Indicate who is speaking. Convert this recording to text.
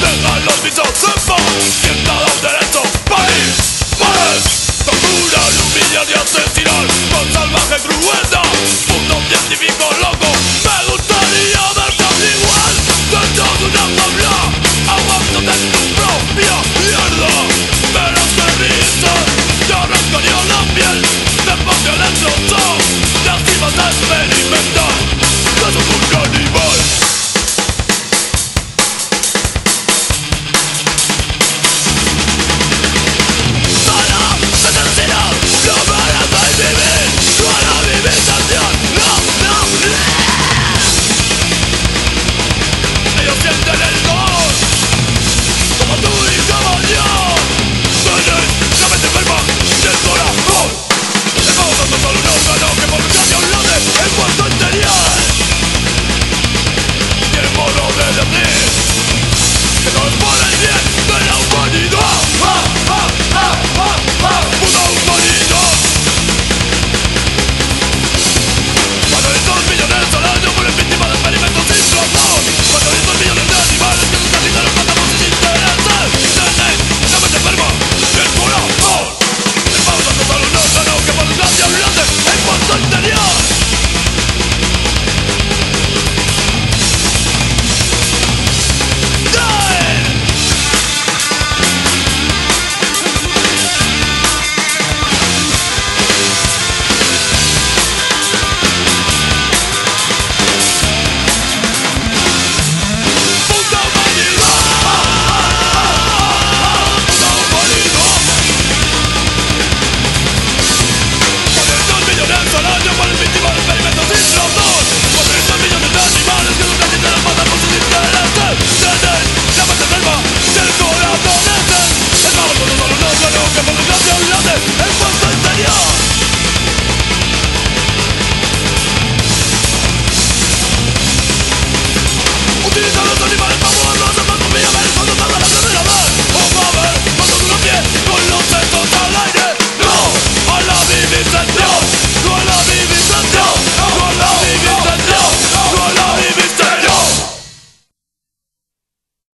Speaker 1: Tenga los get en paz, sienta los derechos